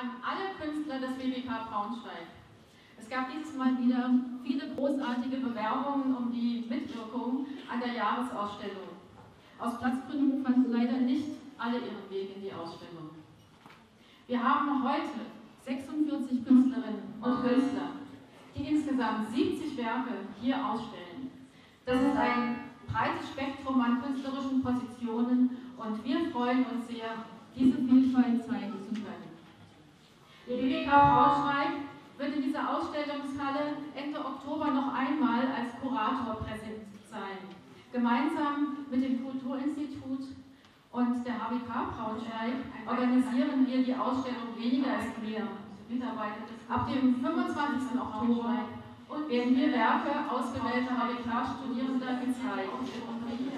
an alle Künstler des BBK Braunschweig. Es gab dieses Mal wieder viele großartige Bewerbungen um die Mitwirkung an der Jahresausstellung. Aus Platzgründen fanden leider nicht alle ihren Weg in die Ausstellung. Wir haben heute 46 Künstlerinnen und Künstler, die insgesamt 70 Werke hier ausstellen. Das ist ein breites Spektrum an künstlerischen Positionen und wir freuen uns sehr, diese Vielfalt zeigen zu können. Die BBK Braunschweig wird in dieser Ausstellungshalle Ende Oktober noch einmal als Kurator präsent sein. Gemeinsam mit dem Kulturinstitut und der HBK Braunschweig organisieren wir die Ausstellung Weniger ist mehr. Ab dem 25. Oktober werden hier Werke ausgewählter HBK-Studierender gezeigt.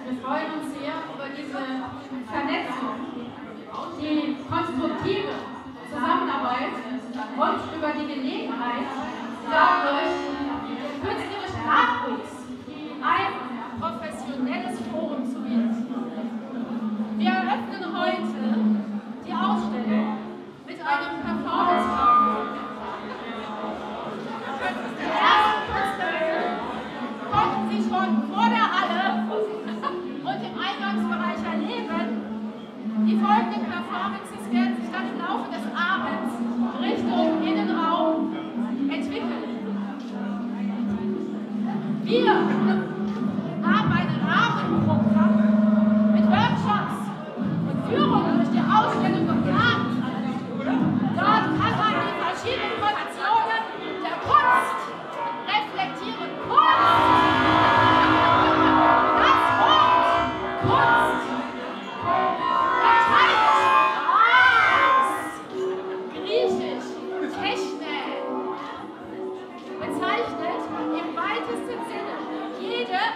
Wir freuen uns sehr über diese Vernetzung, die konstruktive Zusammenarbeit und über die Gelegenheit, dadurch künstlerischen Nachwuchs ein professionelles Forum zu bieten. Wir eröffnen heute die Ausstellung mit einem Performance-Raum. Die ersten Wir haben ein Rahmenprogramm mit Workshops und Führungen durch die Ausstellung geplant. Dort kann man die verschiedenen Konzepte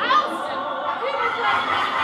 Aus! Überfläche!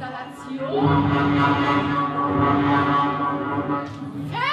Installation. Film!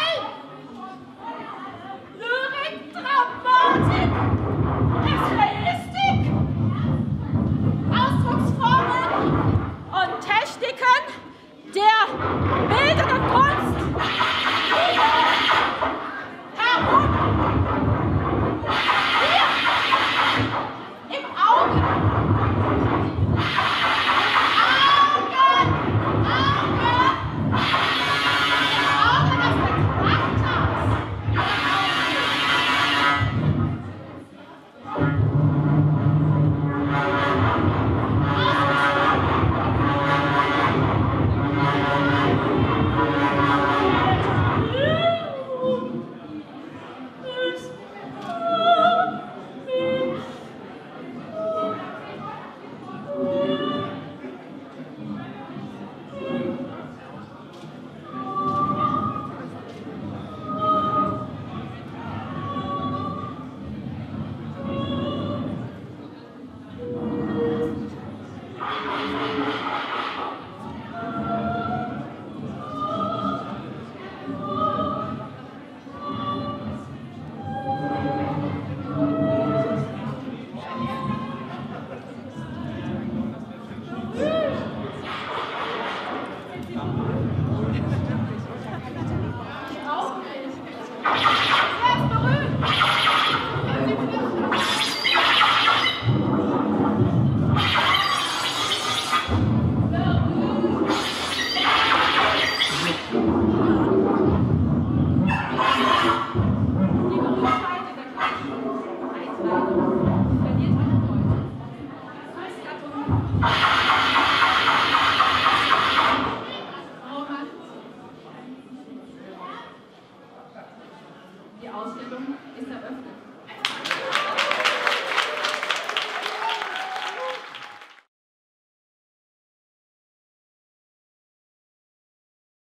Die Ausstellung ist eröffnet.